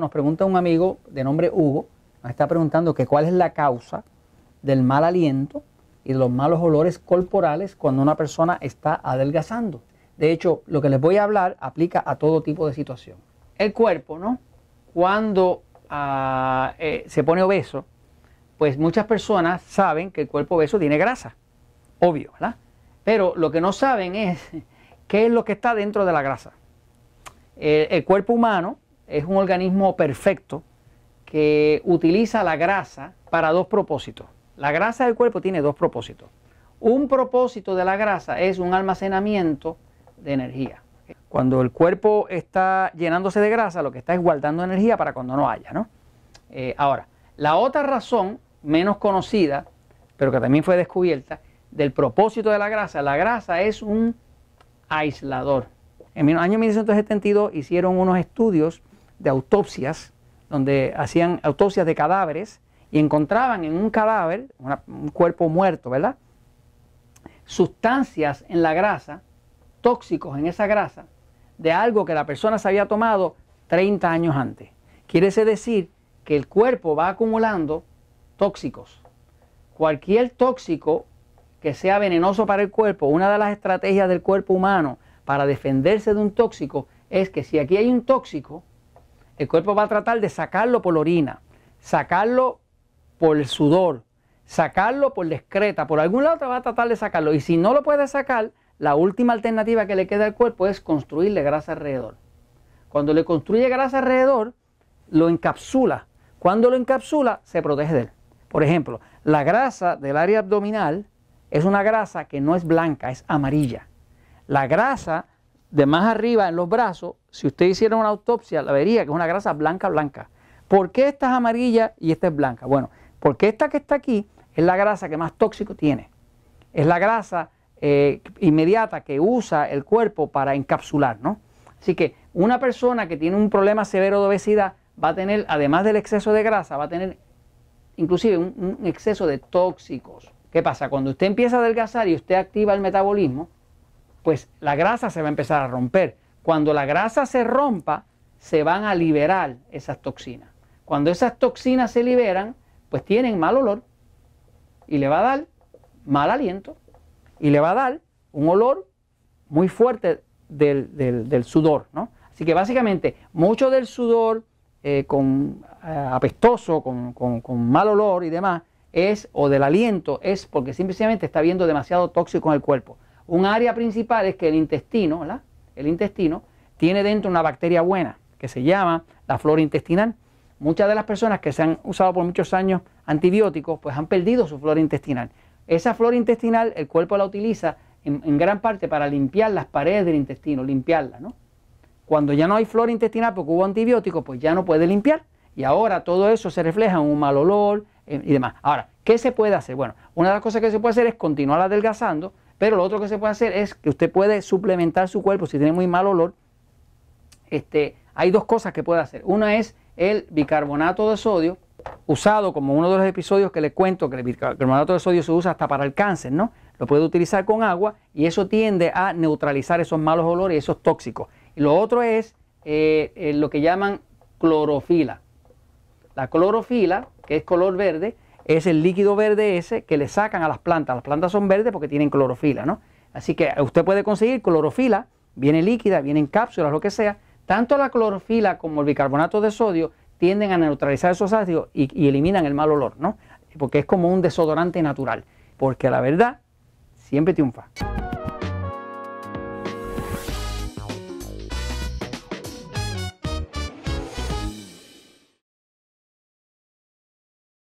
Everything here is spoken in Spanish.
Nos pregunta un amigo de nombre Hugo, nos está preguntando que cuál es la causa del mal aliento y de los malos olores corporales cuando una persona está adelgazando. De hecho, lo que les voy a hablar aplica a todo tipo de situación. El cuerpo, ¿no? Cuando ah, eh, se pone obeso, pues muchas personas saben que el cuerpo obeso tiene grasa, obvio, ¿verdad? Pero lo que no saben es qué es lo que está dentro de la grasa. el cuerpo humano es un organismo perfecto que utiliza la grasa para dos propósitos. La grasa del cuerpo tiene dos propósitos. Un propósito de la grasa es un almacenamiento de energía. Cuando el cuerpo está llenándose de grasa, lo que está es guardando energía para cuando no haya. ¿no? Eh, ahora, la otra razón menos conocida, pero que también fue descubierta, del propósito de la grasa, la grasa es un aislador. En el año 1972 hicieron unos estudios de autopsias, donde hacían autopsias de cadáveres y encontraban en un cadáver, un cuerpo muerto, ¿verdad? Sustancias en la grasa, tóxicos en esa grasa, de algo que la persona se había tomado 30 años antes. Quiere decir que el cuerpo va acumulando tóxicos. Cualquier tóxico que sea venenoso para el cuerpo, una de las estrategias del cuerpo humano para defenderse de un tóxico es que si aquí hay un tóxico, el cuerpo va a tratar de sacarlo por la orina, sacarlo por el sudor, sacarlo por la excreta, por algún lado va a tratar de sacarlo. Y si no lo puede sacar, la última alternativa que le queda al cuerpo es construirle grasa alrededor. Cuando le construye grasa alrededor, lo encapsula. Cuando lo encapsula, se protege de él. Por ejemplo, la grasa del área abdominal es una grasa que no es blanca, es amarilla. La grasa de más arriba en los brazos, si usted hiciera una autopsia, la vería que es una grasa blanca, blanca. ¿Por qué esta es amarilla y esta es blanca? Bueno, porque esta que está aquí es la grasa que más tóxico tiene. Es la grasa eh, inmediata que usa el cuerpo para encapsular, ¿no? Así que una persona que tiene un problema severo de obesidad va a tener, además del exceso de grasa, va a tener inclusive un, un exceso de tóxicos. ¿Qué pasa? Cuando usted empieza a adelgazar y usted activa el metabolismo, pues la grasa se va a empezar a romper. Cuando la grasa se rompa, se van a liberar esas toxinas. Cuando esas toxinas se liberan, pues tienen mal olor y le va a dar mal aliento y le va a dar un olor muy fuerte del, sudor. ¿no? Así que básicamente mucho del sudor eh, con, eh, apestoso, con, con, mal olor y demás, es, o del aliento, es porque simplemente está viendo demasiado tóxico en el cuerpo. Un área principal es que el intestino, ¿verdad? El intestino tiene dentro una bacteria buena que se llama la flora intestinal. Muchas de las personas que se han usado por muchos años antibióticos, pues han perdido su flora intestinal. Esa flora intestinal el cuerpo la utiliza en, gran parte para limpiar las paredes del intestino, limpiarla, ¿no? Cuando ya no hay flora intestinal porque hubo antibióticos, pues ya no puede limpiar. Y ahora todo eso se refleja en un mal olor eh, y demás. Ahora, ¿qué se puede hacer? Bueno, una de las cosas que se puede hacer es continuar adelgazando pero lo otro que se puede hacer es que usted puede suplementar su cuerpo si tiene muy mal olor. Este, hay dos cosas que puede hacer. Una es el bicarbonato de sodio, usado como uno de los episodios que les cuento, que el bicarbonato de sodio se usa hasta para el cáncer, ¿no? Lo puede utilizar con agua y eso tiende a neutralizar esos malos olores y esos tóxicos. Y lo otro es eh, eh, lo que llaman clorofila. La clorofila, que es color verde, es el líquido verde ese que le sacan a las plantas. Las plantas son verdes porque tienen clorofila, ¿no? Así que usted puede conseguir clorofila, viene líquida, viene en cápsulas, lo que sea. Tanto la clorofila como el bicarbonato de sodio tienden a neutralizar esos ácidos y, y eliminan el mal olor, ¿no? Porque es como un desodorante natural. Porque la verdad siempre triunfa.